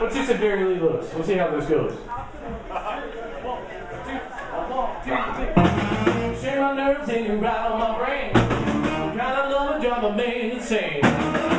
Let's see some Lee looks. We'll see how this goes. Share my nerves and you rattle my brain. Kind of love a drama made insane.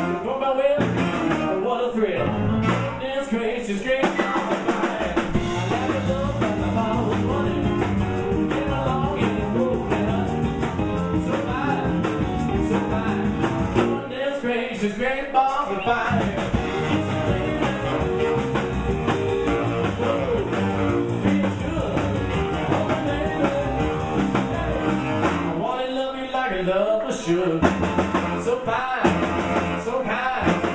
should. So fine, so high.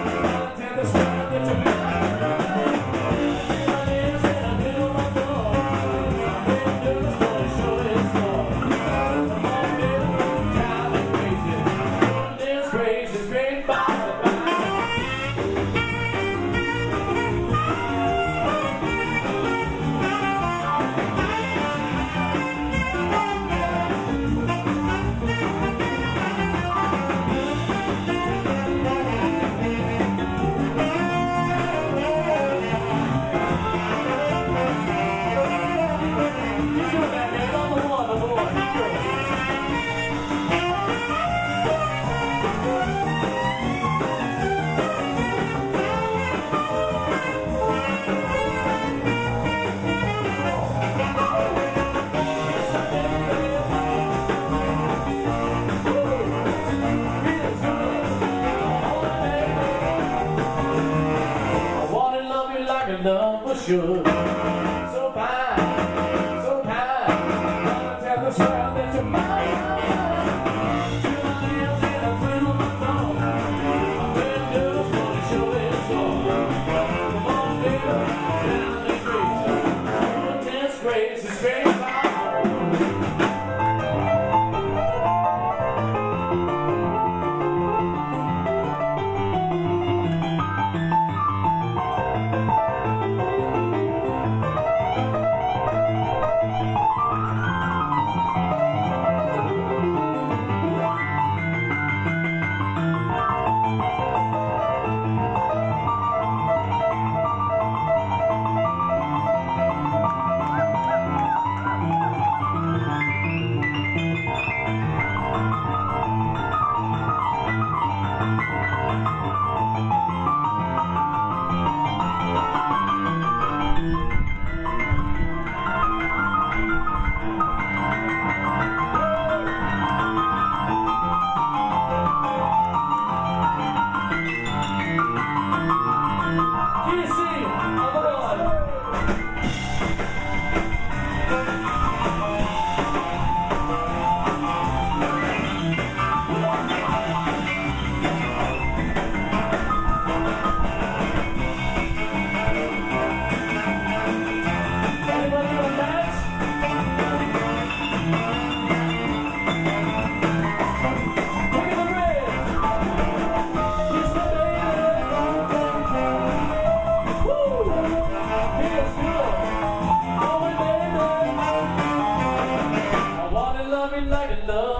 should.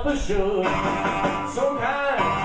for sure. sometimes.